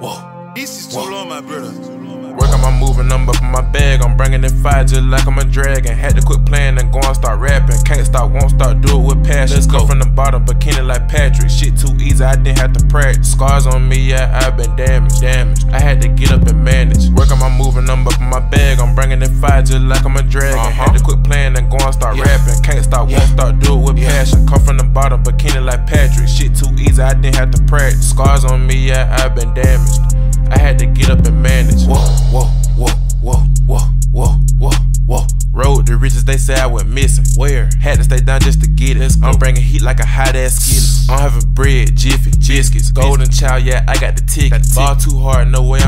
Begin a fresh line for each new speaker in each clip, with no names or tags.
whoa. This is too long, my brother.
Work on my moving number in my bag. I'm bringing it fire just like I'm a dragon. Had to quit playing and go and start rapping. Can't stop, won't start, do it with passion. Let's go from the bottom, bikini like Patrick. Shit too easy, I didn't have to practice. Scars on me, yeah, I've been damaged, damaged. I had to get up and manage. Work on my moving number in my bag. I'm bringing it fire just like I'm a dragon. Uh-huh. Had to quit playing and go and start yeah. rapping. Can't stop, yeah. won't start, do it with yeah. passion. Come from the bottom, bikini like Patrick. Easy, I didn't have to practice. Scars on me, yeah, I've been damaged. I had to get up and manage. Whoa, whoa, whoa, whoa, whoa, whoa, whoa, whoa. Road the riches they say I went missing. Where? Had to stay down just to get it. I'm bringing heat like a hot ass skillet. I'm having bread, jiffy, biscuits, golden child, yeah, I got the ticket. Ball too hard, no way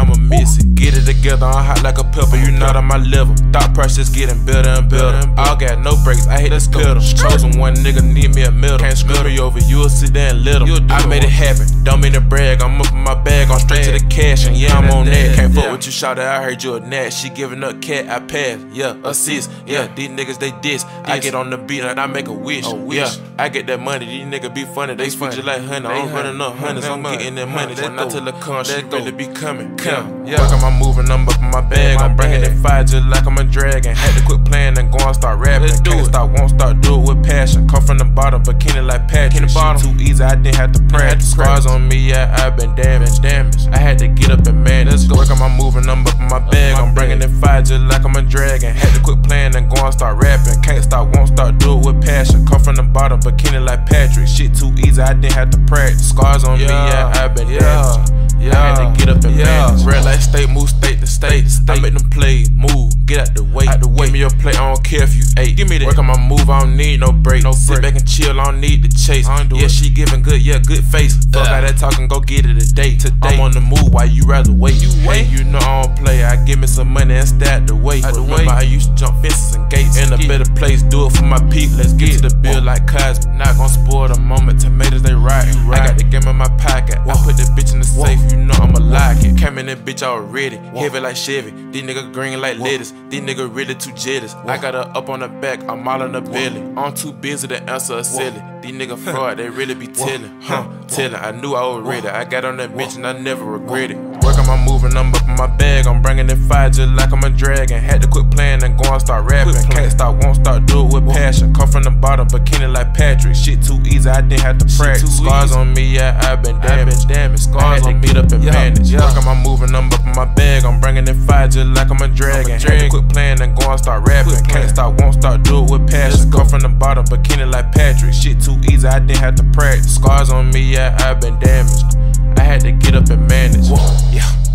together, I'm hot like a pepper, you not on my level. Thought process is getting better and better. I got no brakes, I hate this pedal. Chosen one nigga need me a medal. Can't screw me over, you'll sit there and him. I made it happen, don't mean to brag, I'm up in my bag, I'm straight to the cash, and yeah, I'm on that. Fuck with you, shout out. I heard you a nat. She giving up cat, I pass, yeah, assist, yeah, these niggas they diss. I get on the beat and I make a wish, yeah, I get that money, these niggas be funny, they switch it like honey. I'm running up hundreds, I'm getting that money. When I tell the con, she really be coming. Come, yeah. On my moving? Number in my bag. I'm it fire just like I'm a dragon. Had to quit playing and go and start rapping. Can't stop, won't start, do it with passion. Come from the bottom, bikini like Patrick. Shit too easy, I didn't have to practice. Scars on me, yeah, I've been damaged, damaged. I had to get up and manage. Work on my moving number in my bag. I'm bringing it fire just like I'm a dragon. Had to quit playing and go and start rapping. Can't stop, won't start, do it with passion. Come from the bottom, bikini like Patrick. Shit too easy, I didn't have to practice. Scars on yeah, me, yeah, I've been yeah, damaged. Yeah, I had to get up and yeah. manage. Red light state, move state to state. state. I make them play, get out the way. Out the way. Give me your plate, I don't care if you ate. Give me that. Work on my move, I don't need no break. No Sit back and chill, I don't need to chase. yeah, it. she giving good, yeah, good face. Fuck yeah. out that talking, go get it today. Today, I'm on the move, why you rather wait? You wait, you know I don't play. I give me some money and stat the way. Out the Remember way. I used to jump fences and gates. In a better place, do it for my people. Let's get to the bill like Cosby. Not gonna spoil the moment. Tomatoes they rot. right. I got the game in my pocket. That bitch already. Heavy like Chevy. These niggas green like lettuce. These niggas really too jealous. I got her up on the back. I'm all in the belly. I'm too busy to answer a silly. These niggas fraud. They really be telling. Huh? Telling. I knew I was ready. I got on that bitch and I never regret it. Work on my moving number up in my bag. I'm bringing it fire just like I'm a dragon. Had to quit playing and go and start rapping. Can't stop, won't start, do it with passion. Come from the bottom, bikini like Patrick. Shit too easy, I didn't have to practice. Scars on me, yeah, I've been damaged. damaged. Scars on me, up and manage. Work on my moving number up in my bag. I'm bringing it fire just like I'm a dragon. Had to quit playing and go and start rapping. Can't stop, won't start, do it with passion. Come from the bottom, bikini like Patrick. Shit too easy, I didn't have to practice. Scars on me, yeah, I've been damaged. I had to get up and manage. Whoa, yeah.